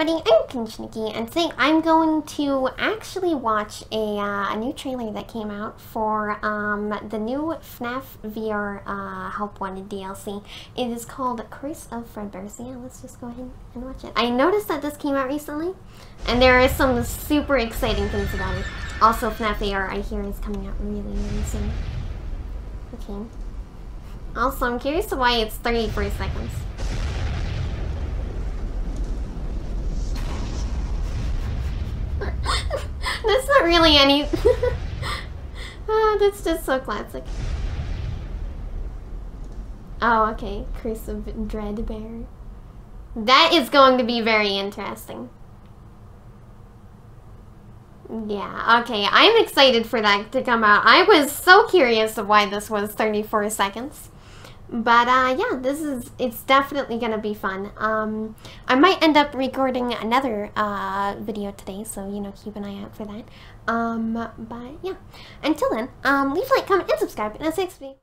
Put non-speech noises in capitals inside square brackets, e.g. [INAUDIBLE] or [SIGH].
everybody, I'm Queen Shnookie, and today I'm going to actually watch a, uh, a new trailer that came out for um, the new FNAF VR uh, Help Wanted DLC. It is called Curse of Fredbear, so yeah, let's just go ahead and watch it. I noticed that this came out recently, and there are some super exciting things about it. Also, FNAF AR, I hear, is coming out really, really soon. Okay. Also, I'm curious why it's 34 seconds. That's not really any... ah, [LAUGHS] that's just so classic. Oh, okay. Curse of Dreadbear. That is going to be very interesting. Yeah, okay. I'm excited for that to come out. I was so curious of why this was 34 seconds. But uh, yeah, this is, it's definitely going to be fun. Um, I might end up recording another uh, video today, so, you know, keep an eye out for that. Um, but yeah, until then, um, leave a like, comment, and subscribe, and I'll see you next week.